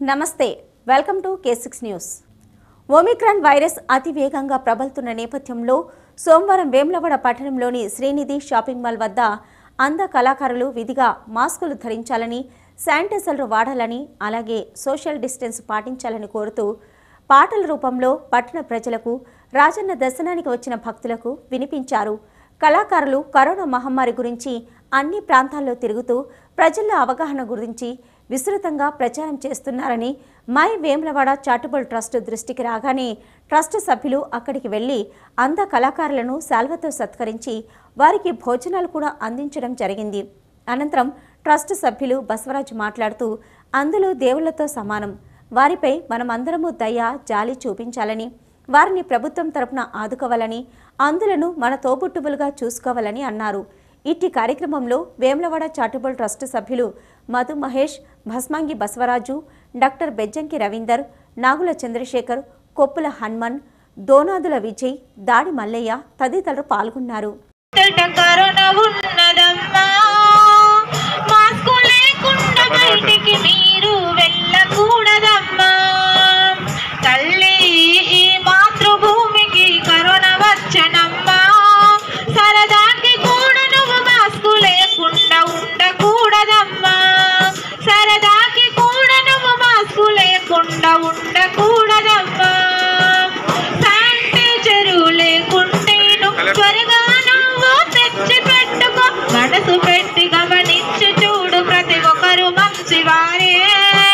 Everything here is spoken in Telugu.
నమస్తే welcome to K six news Omicron virus అతి వేగంగా ప్రబలుతున్న నేపథ్యంలో సోమవారం వేములవాడ పట్టణంలోని శ్రీనిధి షాపింగ్ మాల్ వద్ద అంద కళాకారులు విధిగా మాస్కులు ధరించాలని శానిటైజర్లు వాడాలని అలాగే సోషల్ డిస్టెన్స్ పాటించాలని కోరుతూ పాటల రూపంలో పట్టణ ప్రజలకు రాజన్న దర్శనానికి వచ్చిన భక్తులకు వినిపించారు. కళాకారులు కరోనా మహమ్మారి గురించి అన్ని ప్రాంతాల్లో తిరుగుతూ ప్రజల్లో అవగాహన గురించి విస్తృతంగా ప్రచారం చేస్తున్నారని మై వేములవాడ చారిటబుల్ ట్రస్ట్ దృష్టికి రాగానే ట్రస్ట్ సభ్యులు అక్కడికి వెళ్ళి అంద కళాకారులను శాల్వతో సత్కరించి వారికి భోజనాలు కూడా అందించడం జరిగింది. అనంతరం ట్రస్ట్ సభ్యులు బసవరాజు మాట్లాడుతూ అందులో దేవుళ్ళతో సమానం. వారిపై మనమందరము దయ జాలి చూపించాలని వారిని ప్రభుత్వం తరపున ఆదుకోవాలని అందులను మన తోబుట్టువులుగా చూసుకోవాలని అన్నారు. ఇట్టి కార్యక్రమంలో వేములవాడ చారిటబుల్ ట్రస్ట్ సభ్యులు మధు మహేష్ భస్మాంగి బసవరాజు డాక్టర్ బెజ్జంకి రవీందర్ నాగుల చంద్రశేఖర్ కొప్పుల హన్మన్ దోనాదుల విజయ్ దాడి మల్లయ్య తదితరులు పాల్గొన్నారు. Yeah!